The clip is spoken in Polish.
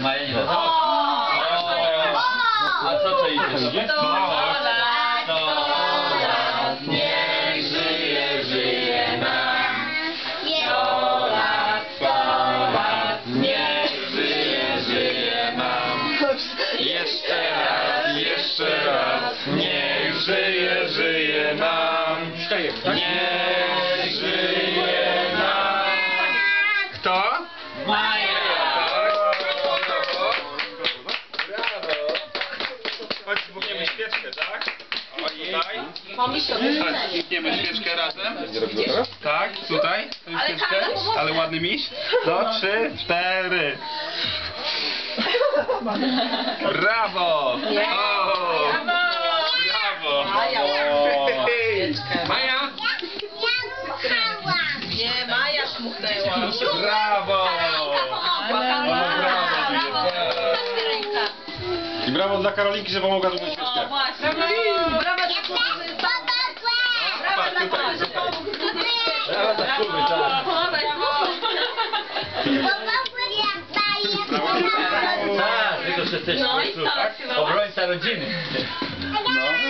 Maja nie A co to idzie? Jeszcze raz, jeszcze raz. Niech żyje, żyje nam. Niech żyje nam. Kto? Maja! Chodź, zbuchniemy świeczkę, tak? O, tutaj. Zbuchniemy świeczkę razem. Tak, tutaj. tą Świeczkę. Ale ładny miś. Do, trzy, cztery. Brawo! O, brawo! Maja! Nie, Maja szmuchnęła. Brawo! Brawo, I brawo dla Karolinki, że pomogła zrobić świeczkę. Właśnie. Brawo dla Kuby. Patrz, tutaj, tutaj. Brawo dla Kuby, tak. Tak, tylko że też No i tak, no. obrońca rodziny. No.